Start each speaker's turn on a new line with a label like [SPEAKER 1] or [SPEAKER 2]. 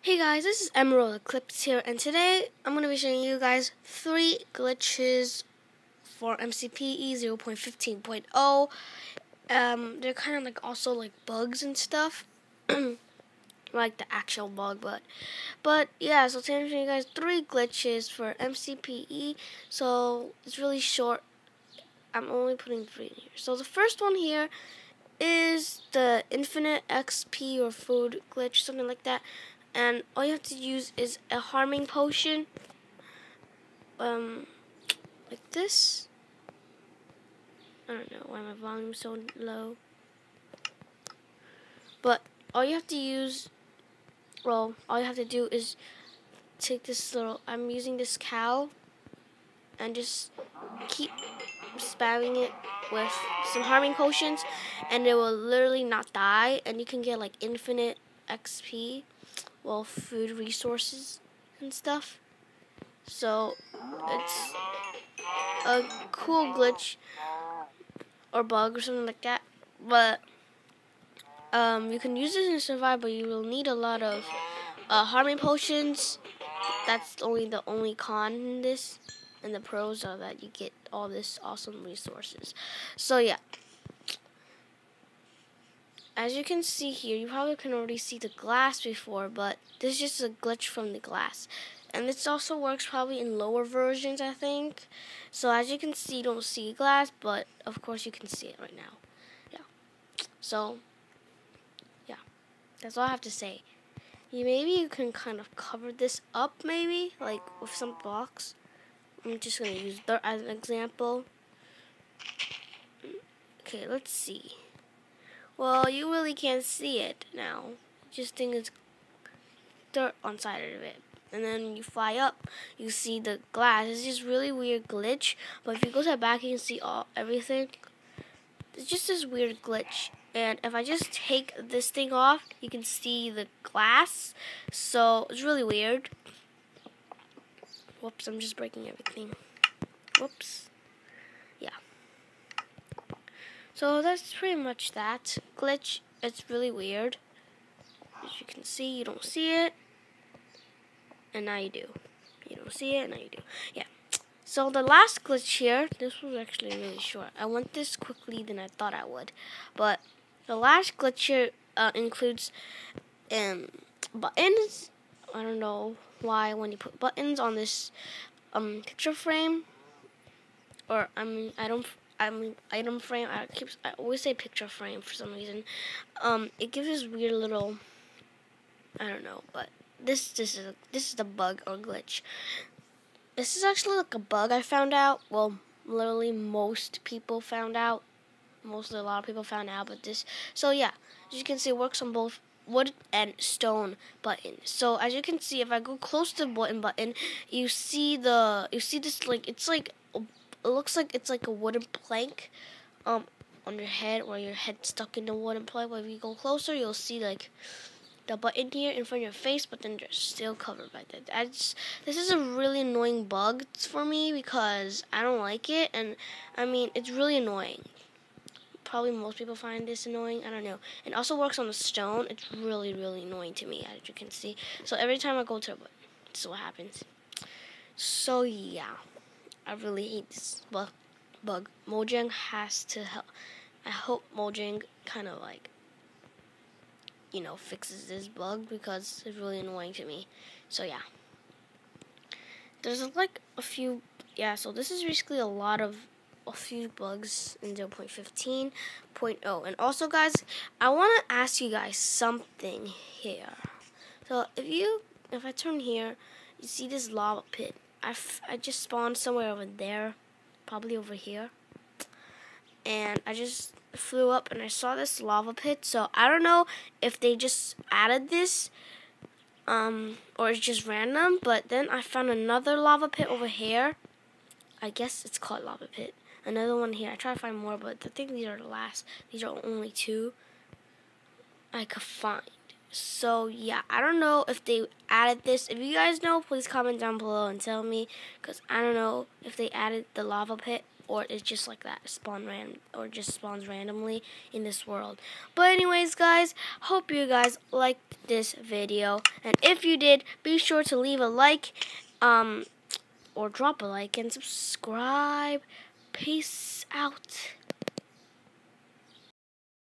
[SPEAKER 1] Hey guys, this is Emerald Eclipse here, and today I'm going to be showing you guys three glitches for MCPE 0.15.0. Um, they're kind of like also like bugs and stuff, like the actual bug, but but yeah. So today I'm showing you guys three glitches for MCPE. So it's really short. I'm only putting three in here. So the first one here is the infinite XP or food glitch, something like that and all you have to use is a harming potion um like this. I don't know why my volume's so low. But all you have to use well all you have to do is take this little I'm using this cow and just keep spamming it with some harming potions and it will literally not die and you can get like infinite XP well, food resources and stuff. So it's a cool glitch or bug or something like that. But um, you can use it in survive, but you will need a lot of uh, harming potions. That's only the only con in this. And the pros are that you get all this awesome resources. So yeah as you can see here, you probably can already see the glass before, but this is just a glitch from the glass. And this also works probably in lower versions, I think. So as you can see, you don't see glass, but of course you can see it right now. Yeah. So, yeah. That's all I have to say. You, maybe you can kind of cover this up, maybe, like with some blocks. I'm just going to use dirt as an example. Okay, let's see. Well, you really can't see it now. Just think it's dirt on side of it. And then you fly up, you see the glass. It's just really weird glitch. But if you go to the back, you can see all everything. It's just this weird glitch. And if I just take this thing off, you can see the glass. So it's really weird. Whoops, I'm just breaking everything. Whoops. So that's pretty much that. Glitch, it's really weird. As you can see, you don't see it. And now you do. You don't see it, and now you do. Yeah. So the last glitch here, this was actually really short. I went this quickly than I thought I would. But the last glitch here uh, includes um, buttons. I don't know why when you put buttons on this um, picture frame, or I mean, I don't I mean, item frame. I keep I always say picture frame for some reason. Um, it gives this weird little. I don't know, but this this is this is the bug or glitch. This is actually like a bug I found out. Well, literally most people found out. Mostly a lot of people found out, but this. So yeah, as you can see, it works on both wood and stone button. So as you can see, if I go close to the button button, you see the you see this like it's like it looks like it's like a wooden plank um on your head or your head stuck in the wooden plank. But if you go closer, you'll see like the button here in front of your face, but then they're still covered by that. Just, this is a really annoying bug for me because I don't like it, and I mean it's really annoying. Probably most people find this annoying. I don't know. It also works on the stone. It's really really annoying to me, as you can see. So every time I go to button, this is what happens. So yeah. I really hate this bug. bug. Mojang has to help. I hope Mojang kind of like, you know, fixes this bug because it's really annoying to me. So yeah. There's like a few, yeah, so this is basically a lot of a few bugs in 0.15.0. And also, guys, I want to ask you guys something here. So if you, if I turn here, you see this lava pit. I, I just spawned somewhere over there, probably over here. And I just flew up and I saw this lava pit. So I don't know if they just added this um, or it's just random. But then I found another lava pit over here. I guess it's called lava pit. Another one here. I try to find more, but I think these are the last. These are only two I could find. So yeah, I don't know if they added this. If you guys know, please comment down below and tell me, cause I don't know if they added the lava pit or it's just like that spawn random or just spawns randomly in this world. But anyways, guys, hope you guys liked this video, and if you did, be sure to leave a like, um, or drop a like and subscribe. Peace out.